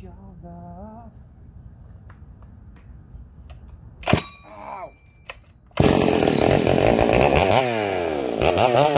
your love.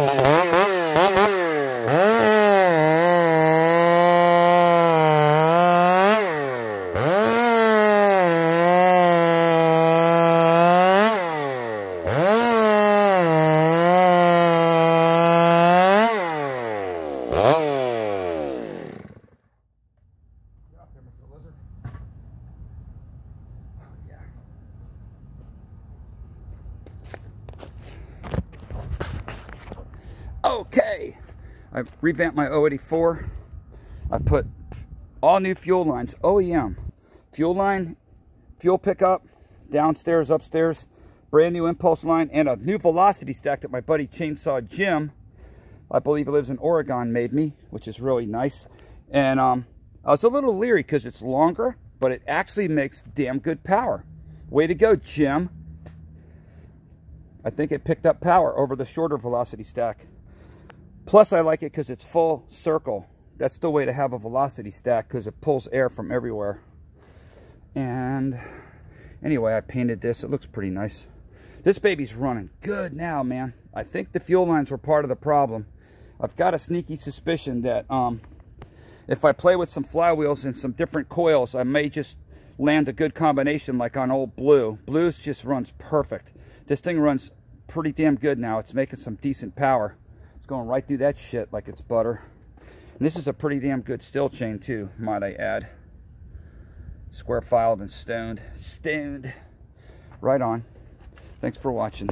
Okay, I revamped my 084. I put all new fuel lines, OEM. Fuel line, fuel pickup, downstairs, upstairs, brand new impulse line, and a new velocity stack that my buddy Chainsaw Jim, I believe he lives in Oregon, made me, which is really nice. And um, I was a little leery because it's longer, but it actually makes damn good power. Way to go, Jim. I think it picked up power over the shorter velocity stack. Plus, I like it because it's full circle. That's the way to have a velocity stack because it pulls air from everywhere. And anyway, I painted this. It looks pretty nice. This baby's running good now, man. I think the fuel lines were part of the problem. I've got a sneaky suspicion that um, if I play with some flywheels and some different coils, I may just land a good combination like on old Blue. Blue's just runs perfect. This thing runs pretty damn good now. It's making some decent power. It's going right through that shit like it's butter. And this is a pretty damn good Stihl chain too, might I add. Square filed and stoned. Stoned. Right on. Thanks for watching.